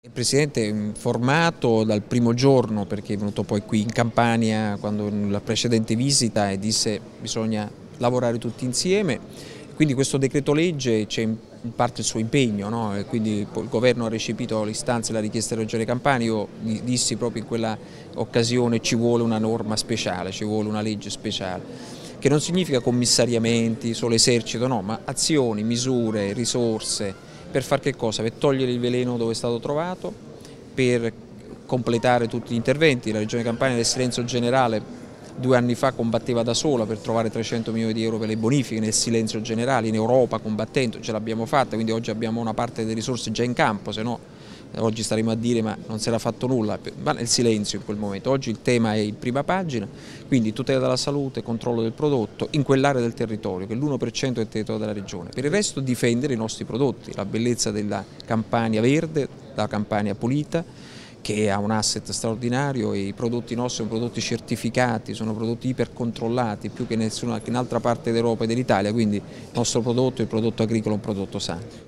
Il Presidente è informato dal primo giorno perché è venuto poi qui in Campania quando la precedente visita e disse che bisogna lavorare tutti insieme. Quindi questo decreto legge c'è in parte il suo impegno, no? quindi il governo ha recepito l'istanza e la richiesta della Regione Campania, io dissi proprio in quella occasione ci vuole una norma speciale, ci vuole una legge speciale, che non significa commissariamenti, solo esercito, no, ma azioni, misure, risorse, per far che cosa? Per togliere il veleno dove è stato trovato, per completare tutti gli interventi. La Regione Campania del silenzio generale due anni fa combatteva da sola per trovare 300 milioni di euro per le bonifiche nel silenzio generale, in Europa combattendo, ce l'abbiamo fatta, quindi oggi abbiamo una parte delle risorse già in campo, se no oggi staremo a dire ma non si era fatto nulla, ma nel silenzio in quel momento. Oggi il tema è in prima pagina, quindi tutela della salute, controllo del prodotto in quell'area del territorio, che è l'1% del territorio della regione. Per il resto difendere i nostri prodotti, la bellezza della Campania verde, la Campania pulita, che ha un asset straordinario i prodotti nostri sono prodotti certificati, sono prodotti ipercontrollati più che nessuna che in altra parte d'Europa e dell'Italia, quindi il nostro prodotto, il prodotto agricolo è un prodotto sano.